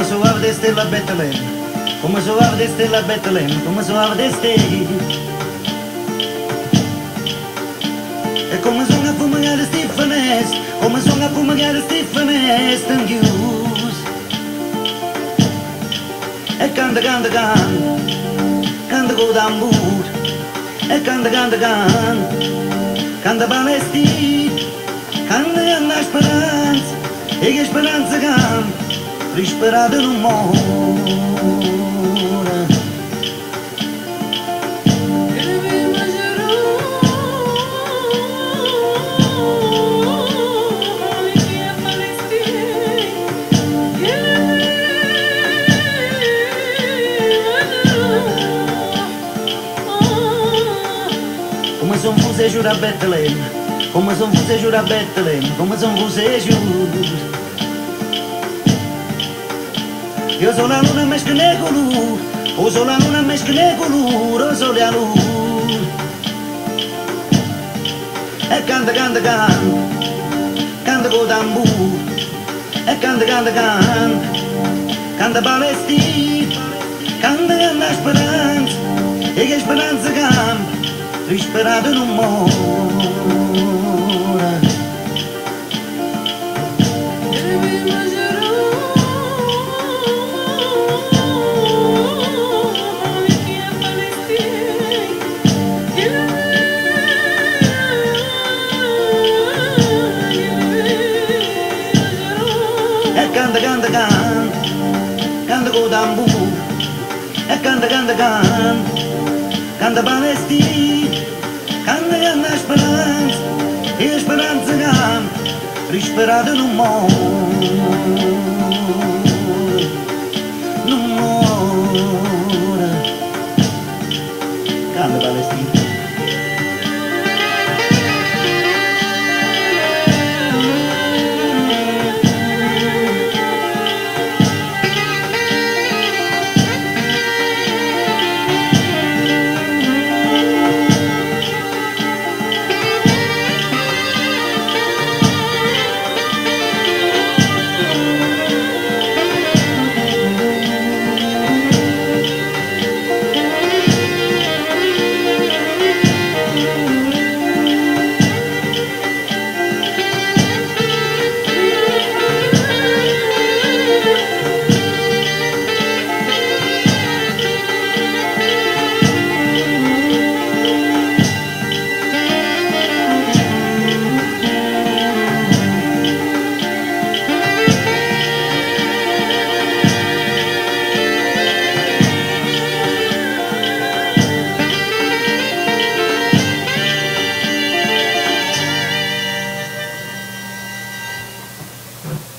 Como soave de stella Betlem? Como soave de stella Betlem? Como soave de stella É como som a fumagar Stefanes Como som a fumagar Stefanes Tangius É canta, canta, canta. Canta com tambor. É canta, canta, canta. Canta balesti Canta na esperança E esperança canta Esperada no mundo Como são vocês jura Betlém. Como são vocês jura Betlém. Como são vocês Eu sou a luna mas que Eu sou a luna mas que Eu sou a luz. É canta, canta, canta Canta tambor É canta, canta, canta Canta balesti Canta, canta esperança. E a esperança canta. Esperado no mundo O tambor É canta, canta, canta Canta balesti Canta, canta a esperança esperança canta Esperada no mundo Mm-hmm.